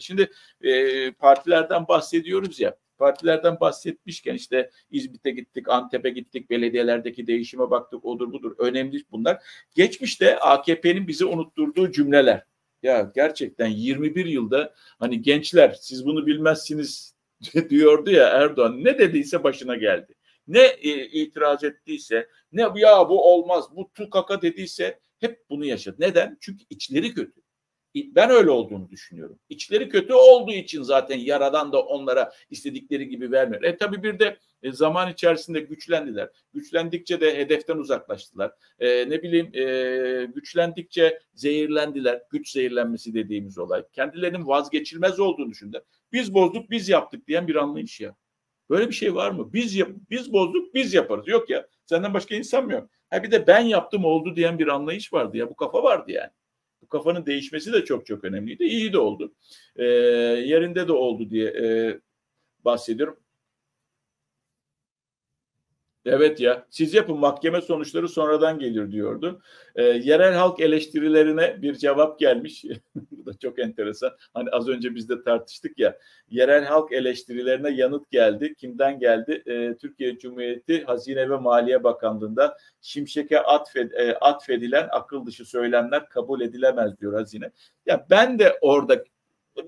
Şimdi e, partilerden bahsediyoruz ya partilerden bahsetmişken işte İzmit'e gittik, Antep'e gittik, belediyelerdeki değişime baktık, odur budur. Önemli bunlar. Geçmişte AKP'nin bize unutturduğu cümleler. Ya gerçekten 21 yılda hani gençler siz bunu bilmezsiniz diyordu ya Erdoğan. Ne dediyse başına geldi. Ne e, itiraz ettiyse, ne ya bu olmaz, bu tukaka dediyse hep bunu yaşadı. Neden? Çünkü içleri kötü. Ben öyle olduğunu düşünüyorum. İçleri kötü olduğu için zaten yaradan da onlara istedikleri gibi vermiyor. E tabii bir de e, zaman içerisinde güçlendiler. Güçlendikçe de hedeften uzaklaştılar. E, ne bileyim e, güçlendikçe zehirlendiler. Güç zehirlenmesi dediğimiz olay. Kendilerinin vazgeçilmez olduğunu düşündüler. Biz bozduk, biz yaptık diyen bir anlayış ya. Böyle bir şey var mı? Biz yap, biz bozduk, biz yaparız. Yok ya. Senden başka insan mı yok? Ha bir de ben yaptım oldu diyen bir anlayış vardı ya. Bu kafa vardı yani bu kafanın değişmesi de çok çok önemliydi. İyi de oldu. E, yerinde de oldu diye e, bahsediyorum. Evet ya siz yapın mahkeme sonuçları sonradan gelir diyordu. E, yerel halk eleştirilerine bir cevap gelmiş. Bu da çok enteresan. Hani az önce biz de tartıştık ya. Yerel halk eleştirilerine yanıt geldi. Kimden geldi? E, Türkiye Cumhuriyeti Hazine ve Maliye Bakanlığı'nda Şimşek'e atfed, e, atfedilen akıl dışı söylemler kabul edilemez diyor Hazine. Ya ben de orada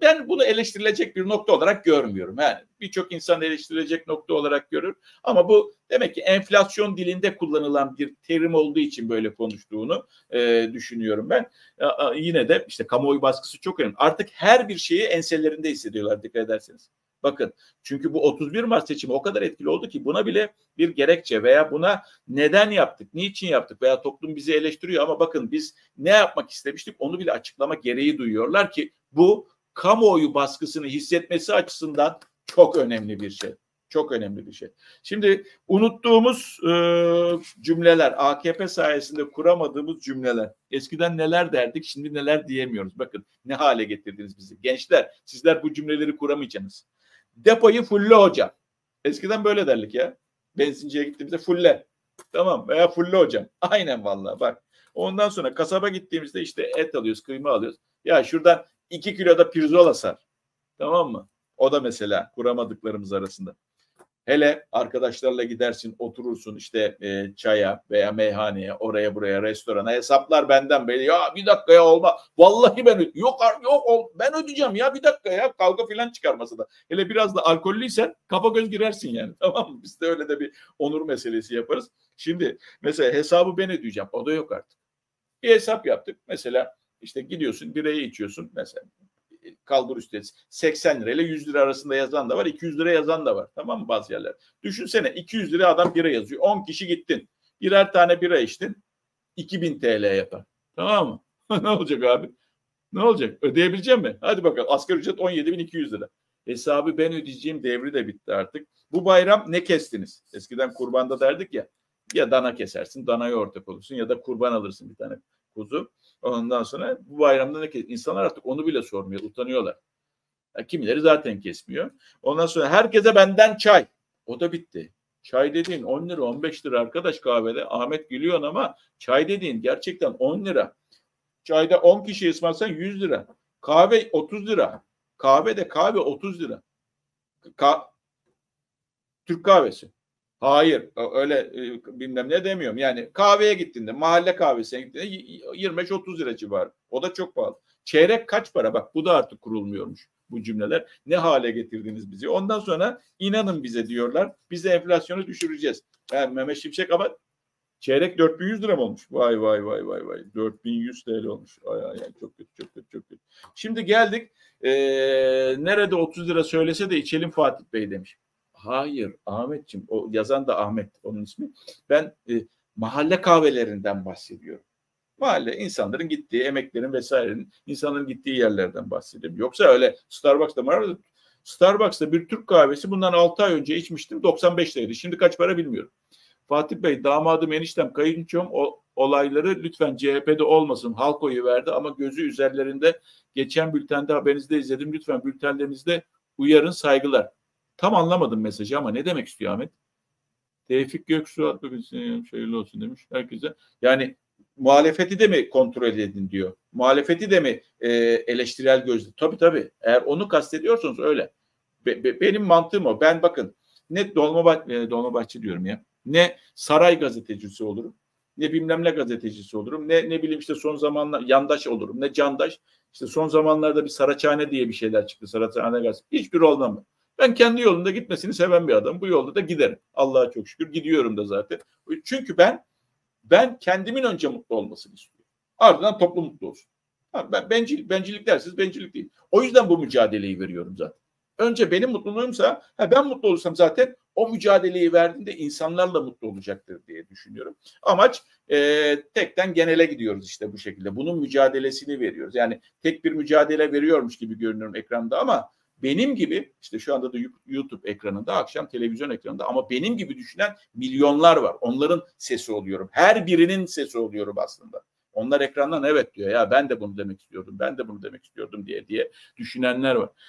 ben bunu eleştirilecek bir nokta olarak görmüyorum. Yani birçok insan eleştirilecek nokta olarak görür. Ama bu demek ki enflasyon dilinde kullanılan bir terim olduğu için böyle konuştuğunu e, düşünüyorum ben. E, yine de işte kamuoyu baskısı çok önemli. Artık her bir şeyi enselerinde hissediyorlar dikkat ederseniz. Bakın çünkü bu 31 Mart seçimi o kadar etkili oldu ki buna bile bir gerekçe veya buna neden yaptık, niçin yaptık veya toplum bizi eleştiriyor ama bakın biz ne yapmak istemiştik onu bile açıklama gereği duyuyorlar ki bu kamuoyu baskısını hissetmesi açısından çok önemli bir şey. Çok önemli bir şey. Şimdi unuttuğumuz e, cümleler, AKP sayesinde kuramadığımız cümleler. Eskiden neler derdik, şimdi neler diyemiyoruz. Bakın ne hale getirdiniz bizi. Gençler, sizler bu cümleleri kuramayacaksınız. Depoyu fulle hocam. Eskiden böyle derlik ya. Benzinciye gittiğimizde fulle. Tamam veya fulle hocam. Aynen vallahi bak. Ondan sonra kasaba gittiğimizde işte et alıyoruz, kıyma alıyoruz. Ya şuradan 2 kilo da pirzola sar. Tamam mı? O da mesela kuramadıklarımız arasında. Hele arkadaşlarla gidersin oturursun işte e, çaya veya meyhaneye oraya buraya restorana hesaplar benden böyle ya bir dakika ya olma. Vallahi ben yok yok ol, ben ödeyeceğim ya bir dakika ya. Kavga filan çıkarması da. Hele biraz da alkollüysen kafa göz girersin yani tamam mı? Biz de öyle de bir onur meselesi yaparız. Şimdi mesela hesabı ben ödeyeceğim o da yok artık. Bir hesap yaptık. Mesela işte gidiyorsun birayı içiyorsun mesela kaldır üstü 80 lira ile 100 lira arasında yazan da var 200 lira yazan da var tamam mı bazı yerler. Düşünsene 200 lira adam bira yazıyor 10 kişi gittin birer tane bira içtin 2000 TL yapar tamam mı? ne olacak abi? Ne olacak? Ödeyebilecek mi? Hadi bakalım. Asgari ücret 17.200 lira. Hesabı ben ödeyeceğim devri de bitti artık. Bu bayram ne kestiniz? Eskiden kurbanda derdik ya. Ya dana kesersin, danaya ortak olursun ya da kurban alırsın bir tane kuzu. Ondan sonra bu bayramda ne kes? İnsanlar artık onu bile sormuyor, utanıyorlar. Yani kimileri zaten kesmiyor. Ondan sonra herkese benden çay. O da bitti. Çay dediğin 10 lira 15 lira arkadaş kahvede. Ahmet gülüyor ama çay dediğin gerçekten 10 lira. Çayda 10 kişi ısmarsan 100 lira. Kahve 30 lira. Kahve de kahve 30 lira. Ka Türk kahvesi. Hayır öyle e, bilmem ne demiyorum. Yani kahveye gittiğinde mahalle kahvesine gittiğinde 25-30 lira civarı. O da çok pahalı. Çeyrek kaç para? Bak bu da artık kurulmuyormuş bu cümleler. Ne hale getirdiniz bizi? Ondan sonra inanın bize diyorlar. Biz de enflasyonu düşüreceğiz. Yani Mehmet Şimşek ama çeyrek 4100 lira mı olmuş? Vay vay vay vay vay. 4100 TL olmuş. Ay, ay, ay, çok kötü çok kötü çok kötü. Şimdi geldik. Ee, nerede 30 lira söylese de içelim Fatih Bey demiş. Hayır Ahmetciğim o yazan da Ahmet onun ismi. Ben e, mahalle kahvelerinden bahsediyorum. Mahalle insanların gittiği, emeklerin vesairenin insanların gittiği yerlerden bahsediyorum. Yoksa öyle Starbucks'ta var Starbucks'ta bir Türk kahvesi bundan 6 ay önce içmiştim 95 liraydı. Şimdi kaç para bilmiyorum. Fatih Bey damadım eniştem kayınçom o olayları lütfen CHP'de olmasın. Halk oyu verdi ama gözü üzerlerinde geçen bültende haberinizde izledim. Lütfen bültenlerinizde uyarın saygılar. Tam anlamadım mesajı ama ne demek istiyor Ahmet? Tevfik Göksu adlı bir hayırlı olsun demiş herkese. Yani muhalefeti de mi kontrol edin diyor. muhalefeti de mi e, eleştirel gözle? Tabii tabii. Eğer onu kastediyorsanız öyle. Be, be, benim mantığım o. Ben bakın ne Dolmabahçe, Dolmabahçe diyorum ya. Ne saray gazetecisi olurum. Ne bilmem ne gazetecisi olurum. Ne ne bileyim işte son zamanlar yandaş olurum. Ne candaş. İşte son zamanlarda bir Saraçhane diye bir şeyler çıktı. Saraçhane gazetesi. Hiçbir olmam. Ben kendi yolunda gitmesini seven bir adam. Bu yolda da giderim. Allah'a çok şükür gidiyorum da zaten. Çünkü ben ben kendimin önce mutlu olmasını istiyorum. Ardından toplum mutlu olsun. ben bencil, bencillik dersiz bencillik değil. O yüzden bu mücadeleyi veriyorum zaten. Önce benim mutluluğumsa ha ben mutlu olursam zaten o mücadeleyi verdiğinde insanlarla mutlu olacaktır diye düşünüyorum. Amaç e, tekten genele gidiyoruz işte bu şekilde. Bunun mücadelesini veriyoruz. Yani tek bir mücadele veriyormuş gibi görünüyorum ekranda ama benim gibi işte şu anda da YouTube ekranında, akşam televizyon ekranında ama benim gibi düşünen milyonlar var. Onların sesi oluyorum. Her birinin sesi oluyorum aslında. Onlar ekrandan evet diyor ya ben de bunu demek istiyordum, ben de bunu demek istiyordum diye diye düşünenler var.